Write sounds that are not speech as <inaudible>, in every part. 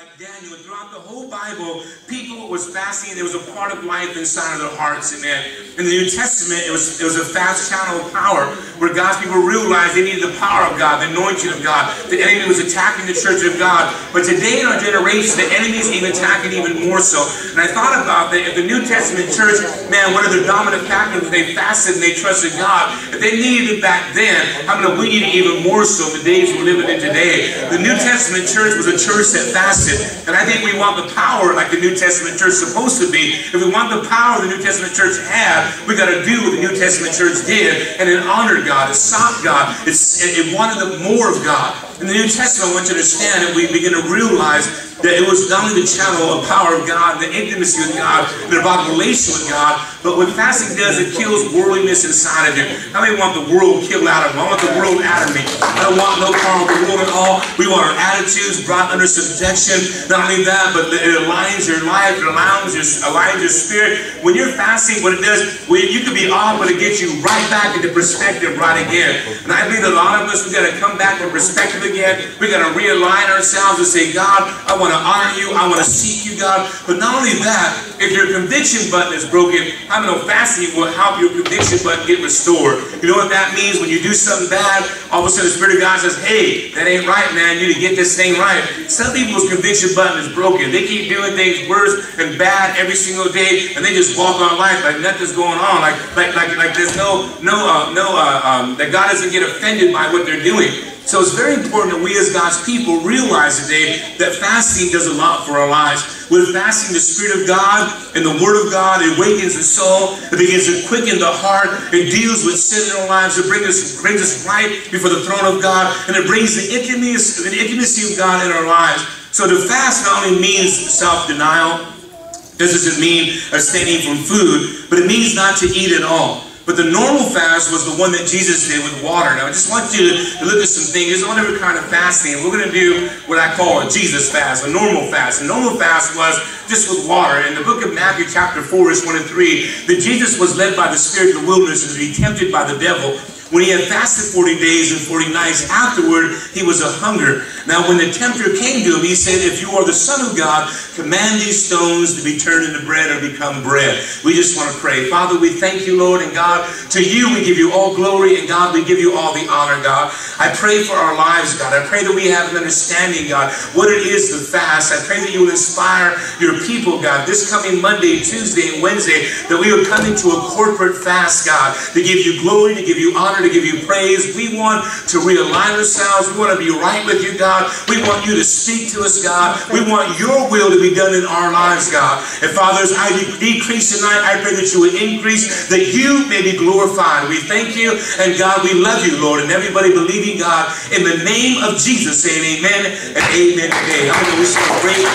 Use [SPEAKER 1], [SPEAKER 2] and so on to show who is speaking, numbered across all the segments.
[SPEAKER 1] Like Daniel, throughout the whole Bible, people was fasting. There was a part of life inside of their hearts. Amen. In the New Testament, it was it was a fast channel of power where God's people realized they needed the power of God, the anointing of God. The enemy was attacking the church of God. But today in our generation, the enemy is even attacking even more so. And I thought about that. If the New Testament church, man, one of their dominant factors, they fasted and they trusted God. If they needed it back then, how many we need it even more so in the days we're living in today? The New Testament church was a church that fasted fasted. And I think we want the power like the New Testament church is supposed to be. If we want the power the New Testament church had, we got to do what the New Testament church did. And it honored God. It sought God. It, it wanted the more of God. In the New Testament, I want you to understand that we begin to realize that it was not only the channel of power of God, the intimacy with God, the about relation with God, but what fasting does, it kills worldliness inside of you. How many want the world killed out of me? I want the world out of me. I don't want no part of the world at all. We want our attitudes brought under subjection. Not only that, but it aligns your life, it aligns your, aligns your spirit. When you're fasting, what it does, you can be off, but it gets you right back into perspective right again. And I believe a lot of us, we got to come back to perspective again. We got to realign ourselves and say, God, I want to honor you. I want to seek you, God. But not only that, if your conviction button is broken, many know fasting will help your conviction button get restored? You know what that means? When you do something bad, all of a sudden the Spirit of God says, hey, that ain't right, man. You need to get this thing right. Some people's conviction button is broken. They keep doing things worse and bad every single day, and they just walk on life like nothing's going on. Like, like, like, like there's no, no, uh, no, uh, um, that God doesn't get offended by what they're doing. So it's very important that we as God's people realize today that fasting does a lot for our lives. With fasting, the Spirit of God and the Word of God, awakens the soul, it begins to quicken the heart, it deals with sin in our lives, it brings us, brings us right before the throne of God, and it brings the intimacy, the intimacy of God in our lives. So to fast not only means self-denial, this doesn't mean abstaining from food, but it means not to eat at all. But the normal fast was the one that Jesus did with water. Now, I just want you to look at some things. There's one every kind of fasting. We're going to do what I call a Jesus fast, a normal fast. A normal fast was just with water. In the book of Matthew, chapter 4, verse 1 and 3, that Jesus was led by the Spirit in the wilderness and to be tempted by the devil. When he had fasted 40 days and 40 nights, afterward he was a hunger. Now when the tempter came to him, he said, If you are the Son of God, command these stones to be turned into bread or become bread. We just want to pray. Father, we thank you, Lord, and God, to you we give you all glory, and God, we give you all the honor, God. I pray for our lives, God. I pray that we have an understanding, God, what it is to fast. I pray that you will inspire your people, God, this coming Monday, Tuesday, and Wednesday, that we will come into a corporate fast, God, to give you glory, to give you honor, honor, to give you praise. We want to realign ourselves. We want to be right with you, God. We want you to speak to us, God. We want your will to be done in our lives, God. And fathers, I decrease tonight. I pray that you would increase, that you may be glorified. We thank you, and God, we love you, Lord. And everybody believing God in the name of Jesus, saying amen and amen today. Going to wish you a great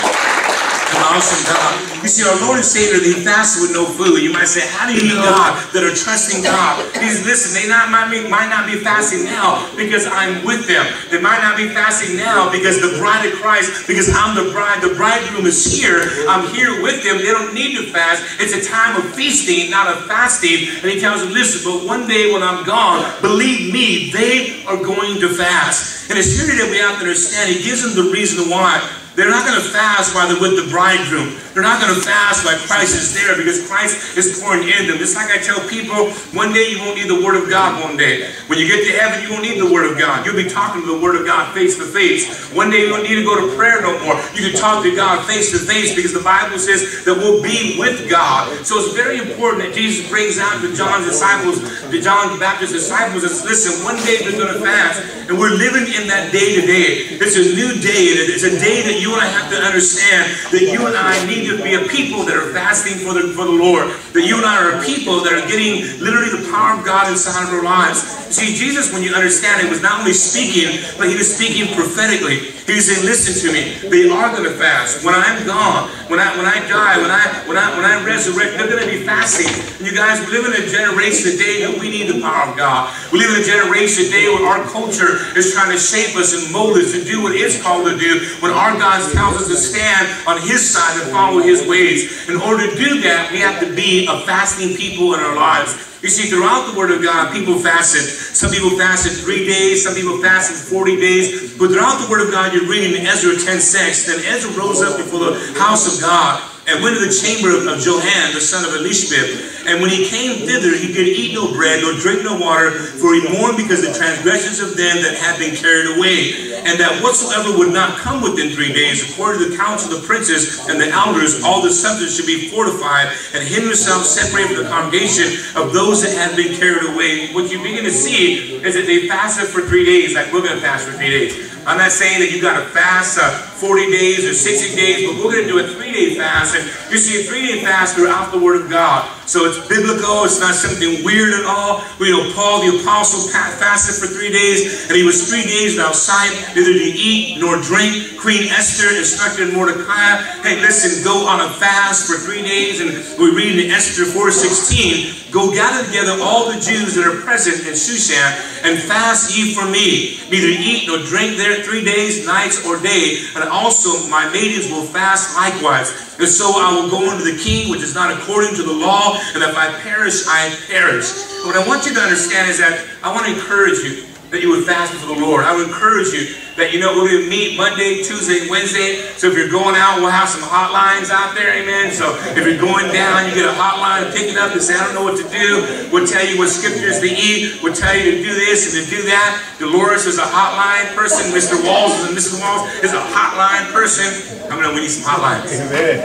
[SPEAKER 1] an awesome God. You see, our Lord and Savior, they fasted with no food. You might say, how do you know God that are trusting God? He's, listen, they not, might, be, might not be fasting now because I'm with them. They might not be fasting now because the bride of Christ, because I'm the bride, the bridegroom is here. I'm here with them. They don't need to fast. It's a time of feasting, not of fasting. And he tells them, listen, but one day when I'm gone, believe me, they are going to fast. And it's here that we have to understand. He gives them the reason why. They're not going to fast while they're with the bridegroom. They're not going to fast while Christ is there because Christ is pouring in them. Just like I tell people, one day you won't need the Word of God one day. When you get to heaven, you won't need the Word of God. You'll be talking to the Word of God face to face. One day you don't need to go to prayer no more. You can talk to God face to face because the Bible says that we'll be with God. So it's very important that Jesus brings out to John's disciples, to John the Baptist's disciples, is listen, one day we're going to fast. And we're living in that day today. It's a new day. It's a day that you you and I have to understand that you and I need to be a people that are fasting for the, for the Lord. That you and I are a people that are getting literally the power of God inside of our lives. See, Jesus, when you understand it, was not only speaking, but he was speaking prophetically. He was saying, listen to me, they are going to fast. When I'm gone, when I when I die, when I when I when I resurrect, they're going to be fasting. And you guys, we live in a generation today that we need the power of God. We live in a generation today where our culture is trying to shape us and mold us to do what it's called to do when our God God tells us to stand on His side and follow His ways. In order to do that, we have to be a fasting people in our lives. You see, throughout the Word of God, people fasted. Some people fasted three days, some people fasted 40 days. But throughout the Word of God, you're reading in Ezra 10 6. Then Ezra rose up before the house of God and went to the chamber of, of Johan, the son of Eliashib. And when he came thither, he did eat no bread, nor drink no water, for he mourned because of the transgressions of them that had been carried away. And that whatsoever would not come within three days, according to the counsel of the princes and the elders, all the subjects should be fortified, and him himself separate from the congregation of those that had been carried away. What you begin to see is that they fasted for three days, like we're going to fast for three days. I'm not saying that you got to fast uh, 40 days or 60 days, but we're going to do a three-day fast. And you see a three-day fast throughout the Word of God. So it's biblical. It's not something weird at all. We know Paul the apostle fasted for three days, and he was three days without sight, neither he eat nor drink. Queen Esther instructed Mordecai, hey, listen, go on a fast for three days. And we read in Esther 4.16, go gather together all the Jews that are present in Shushan and fast ye for me. Neither eat nor drink there three days, nights, or day. And also my maidens will fast likewise. And so I will go unto the king, which is not according to the law, and if I perish, I perish. What I want you to understand is that I want to encourage you that you would fast for the Lord. I would encourage you that, you know, we're going to meet Monday, Tuesday, Wednesday. So if you're going out, we'll have some hotlines out there, amen. So if you're going down, you get a hotline, pick it up and say, I don't know what to do. We'll tell you what scriptures to eat. We'll tell you to do this and to do that. Dolores is a hotline person. Mr. Walls and Mrs. Walls is a hotline person. I mean, we need some hotlines. Amen.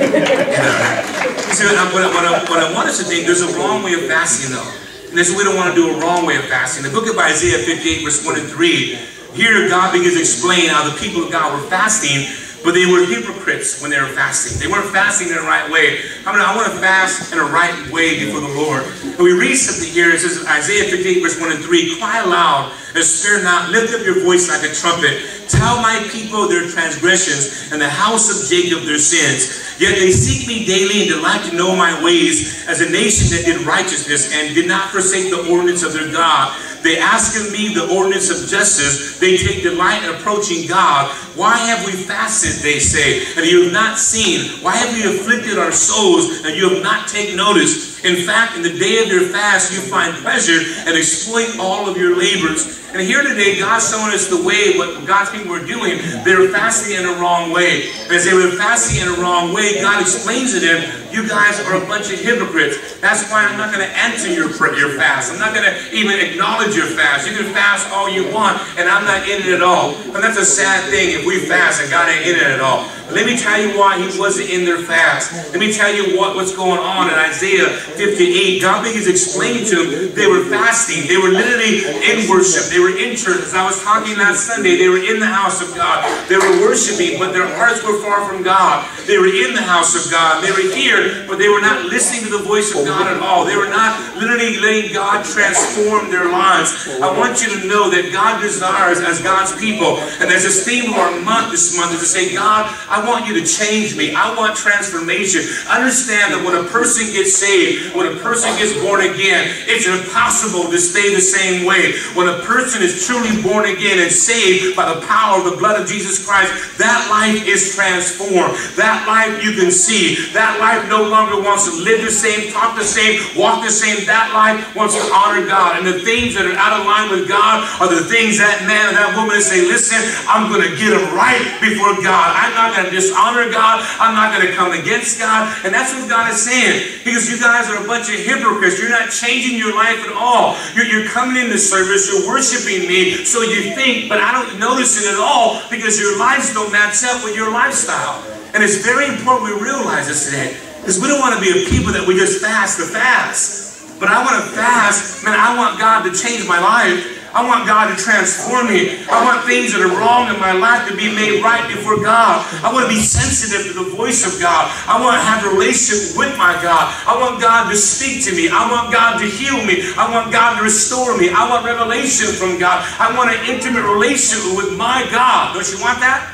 [SPEAKER 1] See, what I, what, I, what I want us to think, there's a wrong way of fasting, though. And this we don't want to do a wrong way of fasting. The book of Isaiah 58, verse 1 and 3, here God begins to explain how the people of God were fasting, but they were hypocrites when they were fasting. They weren't fasting in the right way. I mean, I want to fast in a right way before the Lord. And we read something here. It says Isaiah 58, verse 1 and 3, Cry aloud and spare not, lift up your voice like a trumpet. Tell my people their transgressions and the house of Jacob their sins. Yet they seek me daily and delight to know my ways as a nation that did righteousness and did not forsake the ordinance of their God. They ask of me the ordinance of justice. They take delight in approaching God. Why have we fasted, they say, and you have not seen? Why have we afflicted our souls, and you have not taken notice? In fact, in the day of your fast, you find pleasure and exploit all of your labors. And here today, God's showing us the way what God's people were doing. They were fasting in a wrong way. As they were fasting in a wrong way, God explains to them, you guys are a bunch of hypocrites. That's why I'm not going to answer your, your fast. I'm not going to even acknowledge your fast. You can fast all you want, and I'm not in it at all. And that's a sad thing if we fast and God ain't in it at all. Let me tell you why he wasn't in their fast. Let me tell you what, what's going on in Isaiah 58. God begins explaining to them they were fasting. They were literally in worship. They were in church. As I was talking last Sunday, they were in the house of God. They were worshiping, but their hearts were far from God. They were in the house of God. They were here, but they were not listening to the voice of God at all. They were not literally letting God transform their lives. I want you to know that God desires, as God's people, and as this theme of our month this month is to say, God, I I want you to change me. I want transformation. Understand that when a person gets saved, when a person gets born again, it's impossible to stay the same way. When a person is truly born again and saved by the power of the blood of Jesus Christ, that life is transformed. That life you can see. That life no longer wants to live the same, talk the same, walk the same. That life wants to honor God. And the things that are out of line with God are the things that man and that woman say, listen, I'm going to get them right before God. I'm not going to dishonor God. I'm not going to come against God. And that's what God is saying. Because you guys are a bunch of hypocrites. You're not changing your life at all. You're, you're coming into service. You're worshiping me. So you think, but I don't notice it at all because your lives don't match up with your lifestyle. And it's very important we realize this today. Because we don't want to be a people that we just fast the fast. But I want to fast. Man, I want God to change my life. I want God to transform me. I want things that are wrong in my life to be made right before God. I want to be sensitive to the voice of God. I want to have a relationship with my God. I want God to speak to me. I want God to heal me. I want God to restore me. I want revelation from God. I want an intimate relationship with my God. Don't you want that?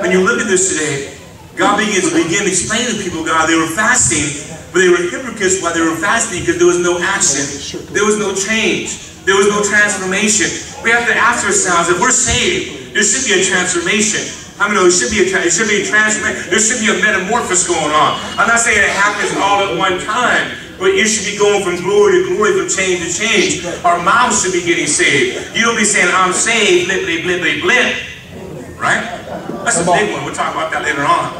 [SPEAKER 1] When you look at this today, God begins to begin explaining to people, God, they were fasting, but they were hypocrites while they were fasting because there was no action. There was no change. There was no transformation. We have to ask ourselves, if we're saved, there should be a transformation. I mean, it should be a, it should be a transformation. There should be a metamorphosis going on. I'm not saying it happens all at one time, but you should be going from glory to glory, from change to change. Our mouths should be getting saved. You don't be saying, I'm saved, blip, blip, blip, blip, blip. Right? That's a big one. We'll talk about that later on.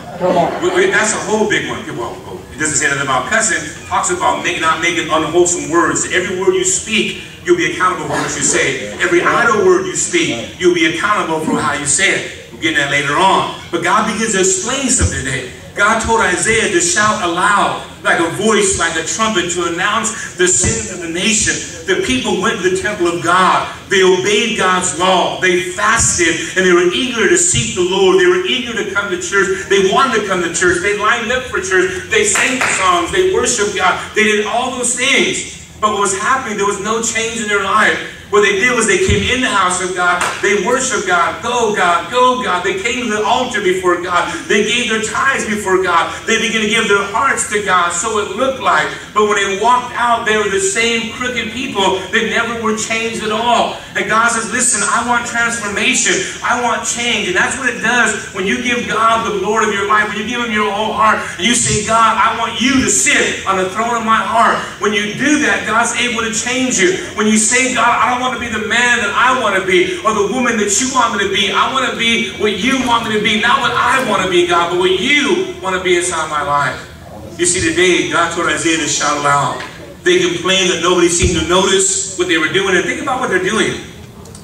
[SPEAKER 1] We, we, that's a whole big one. People, Well, it doesn't say anything about cussing. It talks about make, not making unwholesome words. Every word you speak, you'll be accountable for what you say. Every idle word you speak, you'll be accountable for how you say it We'll get that later on. But God begins to explain something today. God told Isaiah to shout aloud, like a voice, like a trumpet, to announce the sins of the nation. The people went to the temple of God. They obeyed God's law. They fasted, and they were eager to seek the Lord. They were eager to come to church. They wanted to come to church. They lined up for church. They sang the songs. They worshiped God. They did all those things. But what was happening, there was no change in their life. What they did was they came in the house of God. They worshiped God. Go, God. Go, God. They came to the altar before God. They gave their tithes before God. They began to give their hearts to God. So it looked like. But when they walked out, they were the same crooked people. They never were changed at all. And God says, listen, I want transformation. I want change. And that's what it does when you give God the Lord of your life. When you give him your whole heart. And you say, God, I want you to sit on the throne of my heart. When you do that, God's able to change you. When you say, God, I don't want to be the man that I want to be or the woman that you want me to be. I want to be what you want me to be, not what I want to be, God, but what you want to be inside my life. You see, today, God told Isaiah to shout aloud. They complained that nobody seemed to notice what they were doing. And think about what they're doing.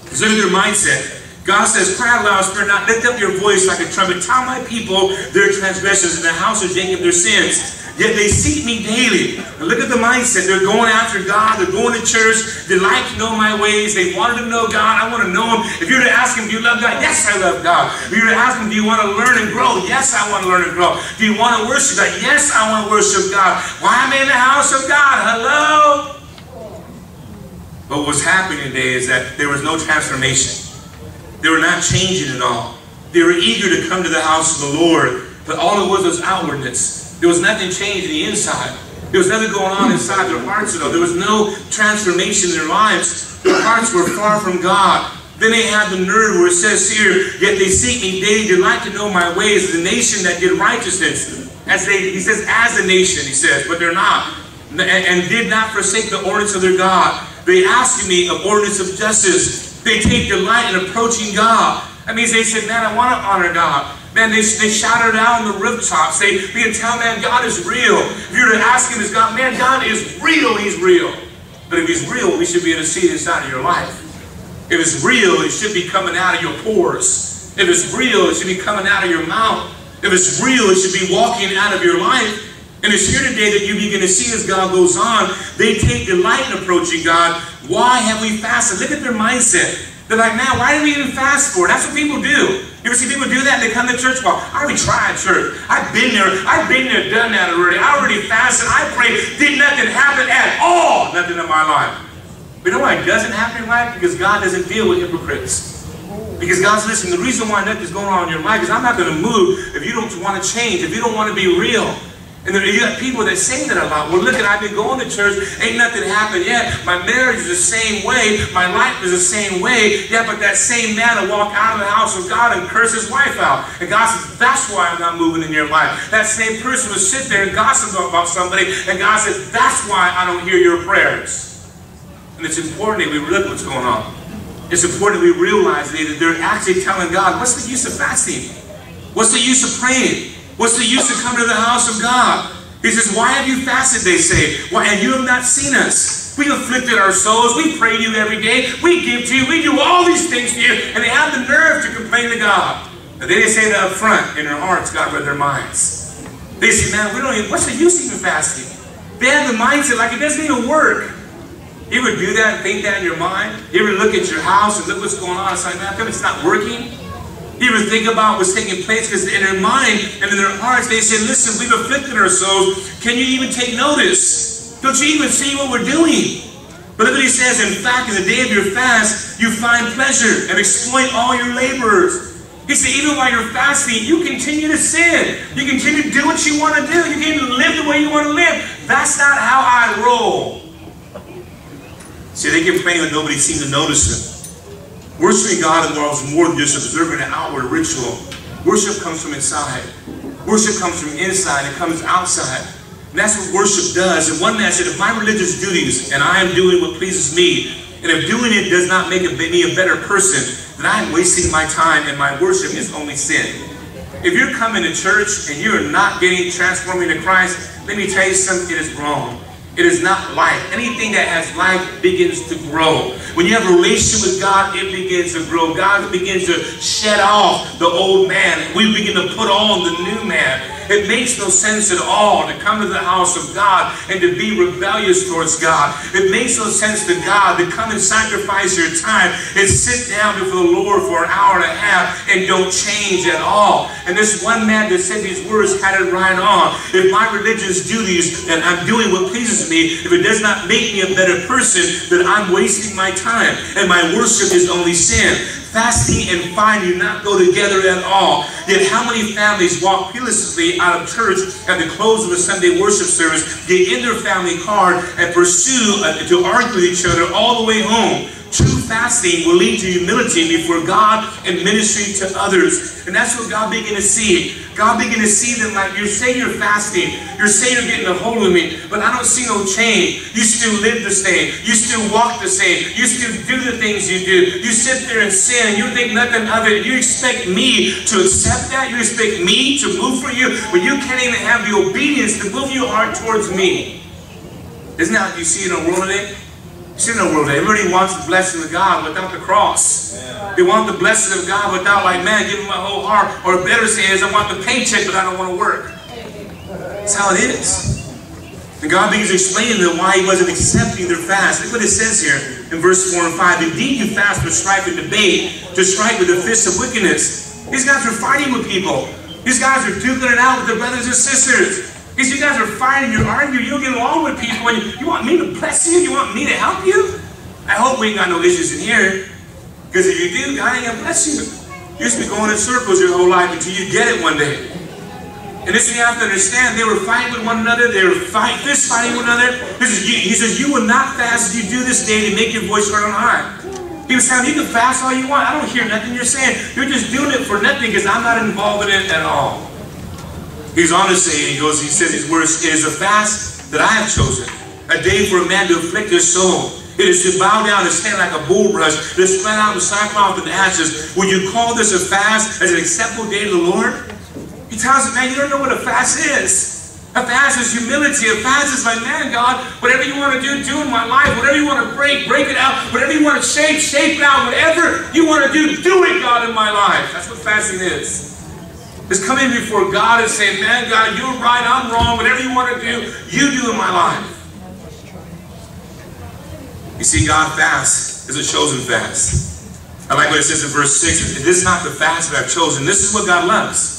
[SPEAKER 1] Because look their mindset. God says, cry aloud, spare not, lift up your voice like a trumpet. Tell my people their transgressions, and the house of Jacob their sins. Yet they seek me daily. And look at the mindset. They're going after God. They're going to church. They like to know my ways. They wanted to know God. I want to know Him. If you were to ask Him, do you love God? Yes, I love God. If you were to ask Him, do you want to learn and grow? Yes, I want to learn and grow. Do you want to worship God? Yes, I want to worship God. Why am I in the house of God? Hello? But what's happening today is that there was no transformation. They were not changing at all. They were eager to come to the house of the Lord, but all it was was outwardness. There was nothing changed in the inside. There was nothing going on inside their hearts at all. There was no transformation in their lives. Their hearts were far from God. Then they had the nerve where it says here, yet they seek me daily, delight to know my ways, the nation that did righteousness. As they, he says, as a nation, he says, but they're not. And, and did not forsake the ordinance of their God. They ask me of ordinance of justice. They take delight in approaching God. That means they said, man, I want to honor God. Man, they, they shouted out on the rooftops. They began to tell, man, God is real. If you were to ask him, is God, man, God is real, he's real. But if he's real, we should be able to see it inside of your life. If it's real, it should be coming out of your pores. If it's real, it should be coming out of your mouth. If it's real, it should be walking out of your life. And it's here today that you begin to see as God goes on, they take delight in approaching God. Why have we fasted? Look at their mindset. They're like, man, why do we even fast for? That's what people do. You ever see people do that? They come to church. Well, I already tried church. I've been there. I've been there, done that already. I already fasted. I prayed. Did nothing happen at all. Nothing in my life. But you know why it doesn't happen in life? Because God doesn't deal with hypocrites. Because God's listening. The reason why nothing's going on in your life is I'm not going to move if you don't want to change, if you don't want to be real. And you got people that say that a lot. Well, look at I've been going to church, ain't nothing happened yet. My marriage is the same way, my life is the same way. Yeah, but that same man will walk out of the house of God and curse his wife out. And God says, that's why I'm not moving in your life. That same person will sit there and gossip about somebody, and God says, that's why I don't hear your prayers. And it's important that we look what's going on. It's important that we realize that they're actually telling God, what's the use of fasting? What's the use of praying? What's the use of coming to the house of God? He says, Why have you fasted? They say. Why, and you have not seen us. We afflicted our souls. We pray to you every day. We give to you. We do all these things to you. And they have the nerve to complain to God. They didn't say that up front. In their hearts, God read their minds. They say, Man, we don't even, what's the use even fasting? They have the mindset like it doesn't even work. You ever do that and think that in your mind? You ever look at your house and look what's going on? It's like, man, it's not working. Ever think about what's taking place? Because in their mind and in their hearts, they say, listen, we've afflicted ourselves. Can you even take notice? Don't you even see what we're doing? But look what he says, in fact, in the day of your fast, you find pleasure and exploit all your laborers. He said, even while you're fasting, you continue to sin. You continue to do what you want to do. You continue to live the way you want to live. That's not how I roll. See, they complain that nobody seemed to notice them. Worshiping God involves more than just observing an outward ritual. Worship comes from inside. Worship comes from inside. It comes outside. And that's what worship does. And one man said, if my religious duties and I am doing what pleases me, and if doing it does not make me a better person, then I am wasting my time and my worship is only sin. If you're coming to church and you're not getting transformed into Christ, let me tell you something, it is wrong. It is not life. Anything that has life begins to grow. When you have a relationship with God, it begins to grow. God begins to shed off the old man. We begin to put on the new man. It makes no sense at all to come to the house of God and to be rebellious towards God. It makes no sense to God to come and sacrifice your time and sit down before the Lord for an hour and a half and don't change at all. And this one man that said these words had it right on. If my religious duties and I'm doing what pleases me, if it does not make me a better person, then I'm wasting my time. And my worship is only sin. Fasting and fine do not go together at all. Yet how many families walk fearlessly out of church at the close of a Sunday worship service, get in their family car, and pursue uh, to argue with each other all the way home? True fasting will lead to humility before God and ministry to others. And that's what God began to see. God began to see them like, you say you're fasting. You're saying you're getting a hold of me, but I don't see no change. You still live the same. You still walk the same. You still do the things you do. You sit there and sin. You think nothing of it. You expect me to accept that? You expect me to move for you, but you can't even have the obedience to move your heart towards me. Isn't that what you see in the world today? See in the world, everybody wants the blessing of God without the cross. Yeah. They want the blessing of God without, like, man, give me my whole heart. Or better say is, I want the paycheck, but I don't want to work. That's how it is. And God begins explaining them why he wasn't accepting their fast. Look what it says here in verse 4 and 5. Indeed, you fast for strife and debate, to strike with the fists of wickedness. These guys are fighting with people. These guys are duking it out with their brothers and sisters. Because you guys are fighting, you're arguing, you don't get along with people, and you, you want me to bless you? You want me to help you? I hope we ain't got no issues in here. Because if you do, God ain't gonna bless you. You to be going in circles your whole life until you get it one day. And this you have to understand, they were fighting with one another, they were fight, fist fighting one another. This is, he says, you will not fast as you do this day to make your voice heard on high. He was saying, you can fast all you want. I don't hear nothing you're saying. You're just doing it for nothing because I'm not involved in it at all. He's on to say, he goes, he says these words, it is a fast that I have chosen, a day for a man to afflict his soul. It is to bow down and stand like a bulrush, to spread out the sackcloth and ashes. Will you call this a fast as an acceptable day to the Lord? He tells him, man, you don't know what a fast is. A fast is humility. A fast is like, man, God, whatever you want to do, do in my life. Whatever you want to break, break it out. Whatever you want to shape, shape it out. Whatever you want to do, do it, God, in my life. That's what fasting is is coming before God and saying, man, God, you're right, I'm wrong. Whatever you want to do, you do in my life. You see, God fast is a chosen fast. I like what it says in verse 6. This is not the fast that I've chosen. This is what God loves.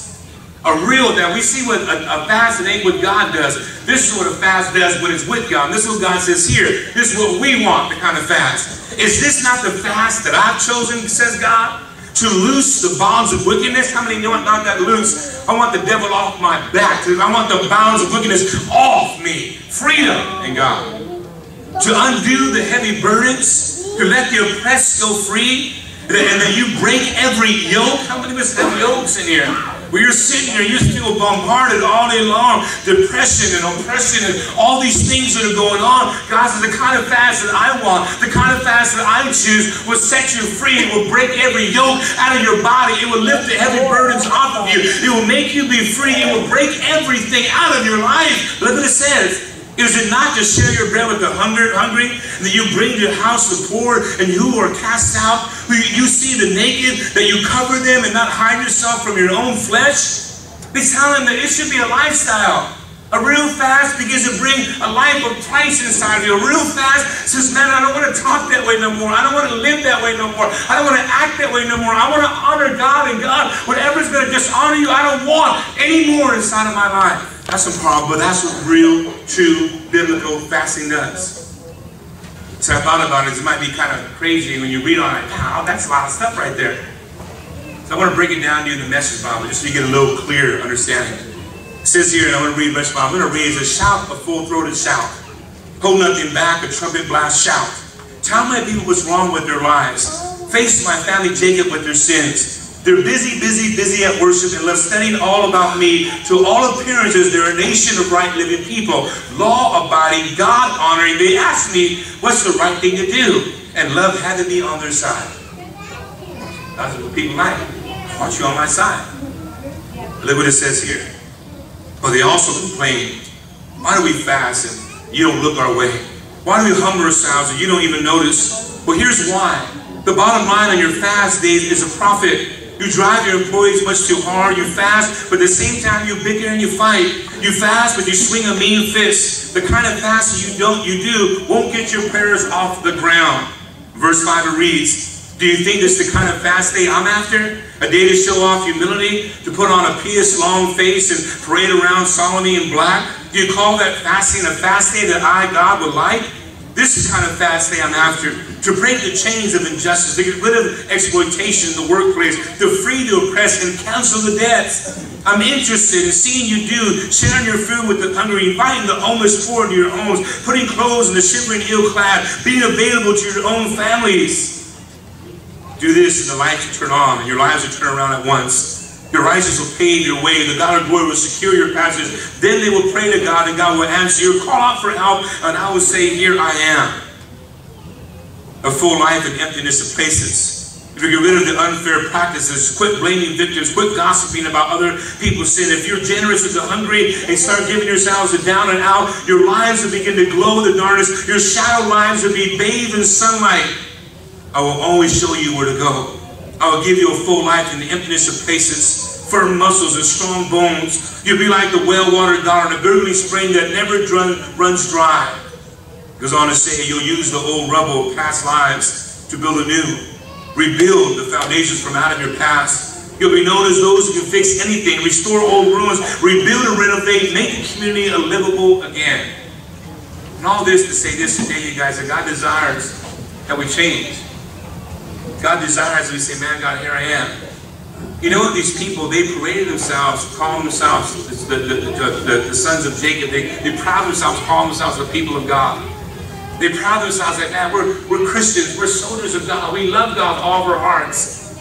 [SPEAKER 1] A real that we see what a, a fast that ain't what God does. This is what a fast does when it's with God. And this is what God says here. This is what we want, the kind of fast. Is this not the fast that I've chosen, says God? To loose the bonds of wickedness. How many know I not that loose? I want the devil off my back. I want the bonds of wickedness off me. Freedom in God. To undo the heavy burdens, to let the oppressed go free, and that you break every yoke. How many of us have yokes in here? Where you're sitting here, you're still bombarded all day long, depression and oppression and all these things that are going on. God says the kind of fast that I want, the kind of fast that I choose will set you free. It will break every yoke out of your body. It will lift the heavy burdens off of you. It will make you be free. It will break everything out of your life. Look what it says. Is it not to share your bread with the hunger, hungry, that you bring to your house the poor and who are cast out? You see the naked, that you cover them and not hide yourself from your own flesh? He's telling them that it should be a lifestyle. A real fast begins to bring a life of Christ inside of you. A real fast says, man, I don't want to talk that way no more. I don't want to live that way no more. I don't want to act that way no more. I want to honor God and God. Whatever's going to dishonor you, I don't want any more inside of my life. That's a problem, but that's what real, true, biblical fasting does. So I thought about it, it might be kind of crazy when you read on it. Wow, that's a lot of stuff right there. So I want to break it down to you in the message Bible, just so you get a little clearer understanding. It says here, and I'm going to read message Bible, I'm going to read a shout, a full-throated shout. Hold nothing back, a trumpet blast shout. Tell my people what's wrong with their lives. Face my family Jacob with their sins. They're busy, busy, busy at worship and love studying all about me. To all appearances, they're a nation of right living people, law abiding, God honoring. They ask me, what's the right thing to do? And love had to be on their side. That's what people like. I want you on my side. Look what it says here. But they also complain. Why do we fast and you don't look our way? Why do we humble ourselves and you don't even notice? Well, here's why. The bottom line on your fast days is a profit. You drive your employees much too hard. You fast, but at the same time you bicker and you fight. You fast, but you swing a mean fist. The kind of fast you don't, you do, won't get your prayers off the ground. Verse 5 it reads, Do you think this is the kind of fast day I'm after? A day to show off humility, to put on a pious long face and parade around solemnly in black? Do you call that fasting a fast day that I, God, would like? This is kind of fast day I'm after. To break the chains of injustice, to get rid of exploitation in the workplace, to free the oppressed and cancel the debts. I'm interested in seeing you do, sharing your food with the hungry, inviting the homeless poor into your homes, putting clothes on the shivering ill-clad, being available to your own families. Do this and the lights will turn on and your lives will turn around at once. Your righteousness will pave your way. The God of glory will secure your passage. Then they will pray to God, and God will answer you. Call out for help, and I will say, Here I am. A full life and emptiness of places. If you get rid of the unfair practices, quit blaming victims, quit gossiping about other people's sin. If you're generous with the hungry and start giving yourselves a down and out, your lives will begin to glow in the darkness. Your shadow lives will be bathed in sunlight. I will always show you where to go. I will give you a full life in the emptiness of places, firm muscles and strong bones. You'll be like the well-watered garden, a gurgling spring that never runs dry. Goes on to say, you'll use the old rubble of past lives to build a new. Rebuild the foundations from out of your past. You'll be known as those who can fix anything, restore old ruins, rebuild and renovate, make the community a livable again. And all this to say this today, you guys, that God desires that we change. God desires, we say, man, God, here I am. You know? These people, they paraded themselves, calling themselves the, the, the, the, sons of Jacob. They, they proud themselves, calling themselves the people of God. They proud themselves like, man, we're, we're Christians. We're soldiers of God. We love God all of our hearts.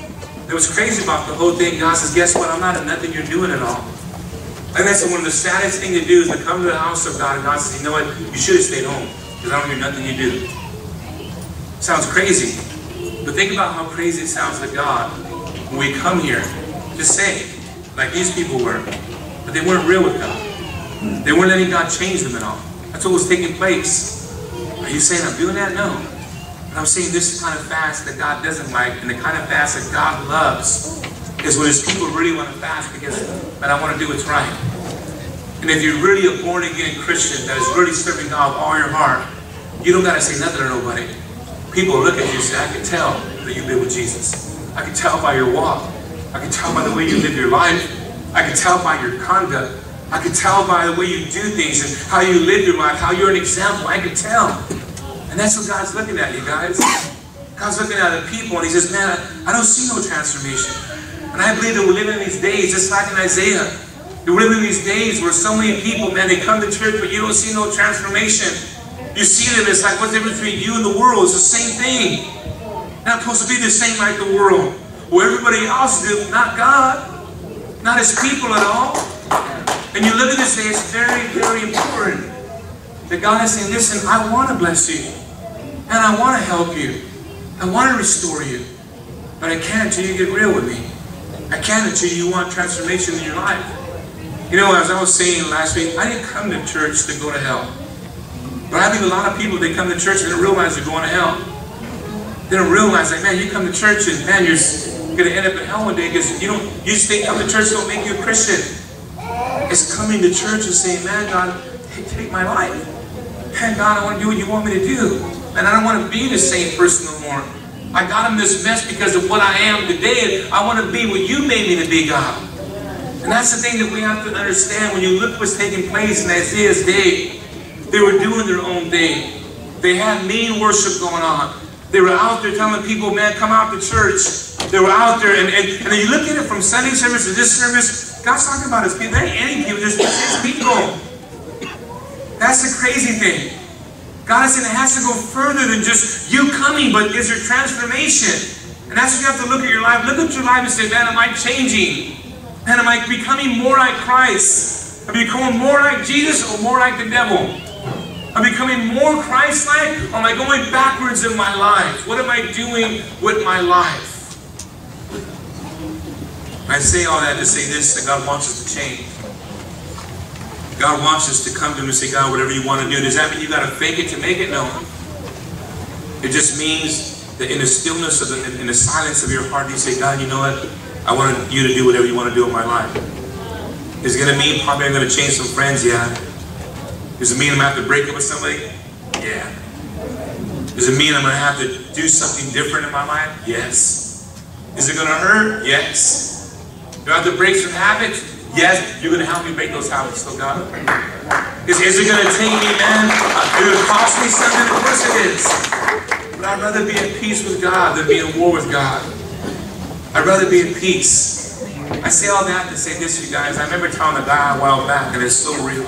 [SPEAKER 1] It was crazy about the whole thing. God says, guess what? I'm not in nothing you're doing at all. And that's one of the saddest things to do is to come to the house of God and God says, you know what? You should have stayed home because I don't hear nothing you do. Sounds crazy. But think about how crazy it sounds to God when we come here to say, like these people were, but they weren't real with God. They weren't letting God change them at all. That's what was taking place. Are you saying I'm doing that? No. But I'm saying this is kind of fast that God doesn't like and the kind of fast that God loves is when his people really want to fast because, but I want to do what's right. And if you're really a born-again Christian that is really serving God with all your heart, you don't got to say nothing to nobody. People look at you and say, I can tell that you've been with Jesus. I can tell by your walk. I can tell by the way you live your life. I can tell by your conduct. I can tell by the way you do things and how you live your life, how you're an example. I can tell. And that's what God's looking at, you guys. God's looking at the people and he says, man, I, don't see no transformation. And I believe that we're living in these days, just like in Isaiah. We're living in these days where so many people, man, they come to church, but you don't see no transformation. You see them, it's like, what's the difference between you and the world? It's the same thing. Not supposed to be the same like the world. Where everybody else do, not God. Not his people at all. And you look at this day, it's very, very important that God is saying, listen, I want to bless you. And I want to help you. I want to restore you. But I can't until you get real with me. I can't until you want transformation in your life. You know, as I was saying last week, I didn't come to church to go to hell. But I think a lot of people, they come to church and they don't realize they're going to hell. They don't realize like, man, you come to church and, man, you're going to end up in hell one day because you don't, you just think coming to church don't make you a Christian. It's coming to church and saying, man, God, take my life. Man, God, I want to do what you want me to do. And I don't want to be the same person no more. I got in this mess because of what I am today. And I want to be what you made me to be, God. And that's the thing that we have to understand when you look what's taking place in Isaiah's day. They were doing their own thing. They had mean worship going on. They were out there telling people, man, come out to church. They were out there, and, and, and you look at it from Sunday service to this service, God's talking about his people. There ain't any people, there's his people. That's the crazy thing. God is saying it has to go further than just you coming, but is there transformation? And that's what you have to look at your life. Look at your life and say, man, am I changing? Man, am I becoming more like Christ? Am I becoming more like Jesus or more like the devil? Am I becoming more Christ-like or am I going backwards in my life? What am I doing with my life? I say all that to say this, that God wants us to change. God wants us to come to Him and say, God, whatever you want to do. Does that mean you got to fake it to make it? No. It just means that in the stillness of the, in the silence of your heart, you say, God, you know what? I want you to do whatever you want to do in my life. Is it going to mean probably I'm going to change some friends? Yeah. Does it mean I'm going to have to break up with somebody? Yeah. Does it mean I'm going to have to do something different in my life? Yes. Is it going to hurt? Yes. I have to break some habits? Yes. You're going to help me break those habits, so God. Is, is it going to take me, man? It cost me something? Of course it is. But I'd rather be at peace with God than be in war with God. I'd rather be at peace. I say all that to say this, you guys. I remember telling a guy a while back, and it's so real.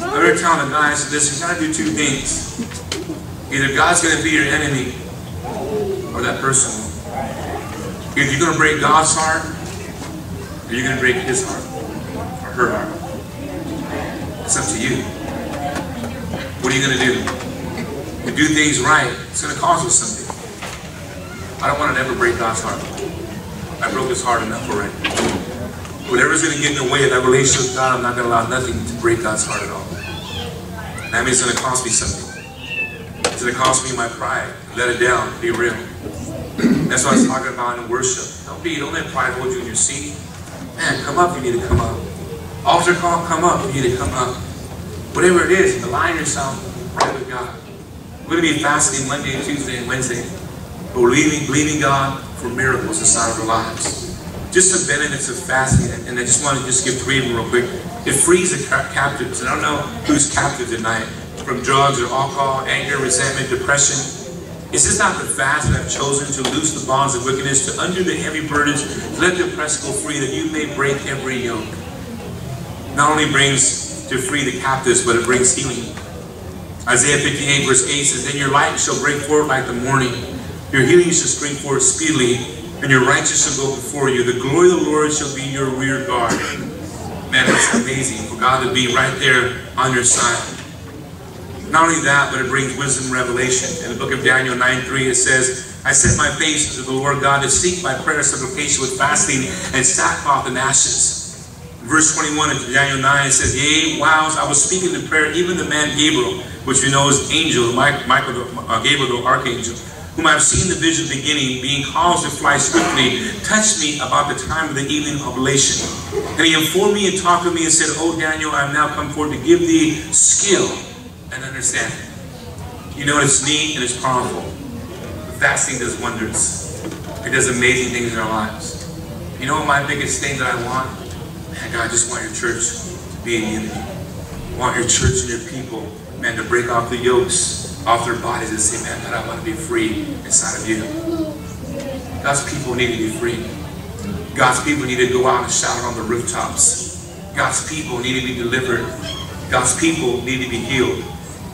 [SPEAKER 1] I remember telling a guy, I said, listen, you gotta do two things. Either God's gonna be your enemy, or that person. Either you're gonna break God's heart, or you're gonna break his heart, or her heart. It's up to you. What are you gonna do? to do things right, it's going to cost us something. I don't want to ever break God's heart. I broke his heart enough already. Whatever's going to get in the way of that relationship with God, I'm not going to allow nothing to break God's heart at all. That means it's going to cost me something. It's going to cost me my pride. Let it down. Be real. <clears throat> That's what I was talking about in worship. Don't be, don't let pride hold you in your seat. Man, come up, you need to come up. Altar call, come up, you need to come up. Whatever it is, align yourself right with God. We're going to be fasting Monday, Tuesday, and Wednesday. But we're leaving, believing God for miracles inside of our lives. Just some benefits of fasting, and I just want to just give three of them real quick. It frees the captives. And I don't know who's captive tonight from drugs or alcohol, anger, resentment, depression. Is this not the fast that I've chosen to loose the bonds of wickedness, to undo the heavy burdens, let the oppressed go free, that you may break every yoke? Not only brings to free the captives, but it brings healing. Isaiah 58 verse 8 says, Then your light shall break forth like the morning. Your healing shall spring forth speedily, and your righteousness shall go before you. The glory of the Lord shall be your rear guard. Man, it's amazing for God to be right there on your side. Not only that, but it brings wisdom revelation. In the book of Daniel 9 3, it says, I set my face to the Lord God to seek my prayer supplication with fasting and sackcloth and ashes. Verse 21 of Daniel 9 it says, Yea, whilst I was speaking in prayer, even the man Gabriel, which we know is angel, Michael, uh, Gabriel, the archangel, whom I have seen the vision beginning, being caused to fly swiftly, touched me about the time of the evening oblation. And he informed me and talked with me and said, Oh, Daniel, I have now come forward to give thee skill and understanding. You know, it's neat and it's powerful. fasting does wonders. It does amazing things in our lives. You know what my biggest thing that I want? Man, God, I just want your church to be in unity. I want your church and your people man, to break off the yokes off their bodies and say, man, God, I want to be free inside of you. God's people need to be free. God's people need to go out and shout on the rooftops. God's people need to be delivered. God's people need to be healed.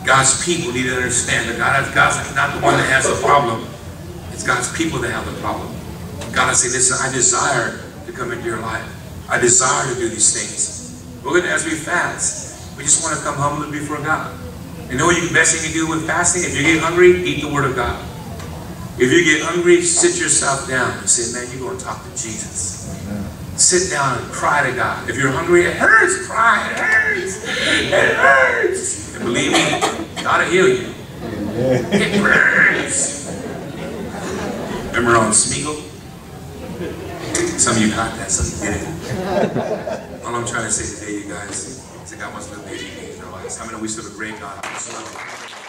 [SPEAKER 1] God's people need to understand that God, God's not the one that has the problem. It's God's people that have the problem. God, I say, listen, I desire to come into your life. I desire to do these things. Going to, as we fast, we just want to come humbly before God. You know what the best thing you do with fasting? If you get hungry, eat the Word of God. If you get hungry, sit yourself down and say, man, you're going to talk to Jesus. Sit down and cry to God. If you're hungry, it hurts. Cry. It hurts. It hurts. And believe me, God will heal you. It burns. Remember on Smeagol? Some of you got that, some of you didn't. All I'm trying to say today, you guys, is that God wants to live baby how many we serve a great God?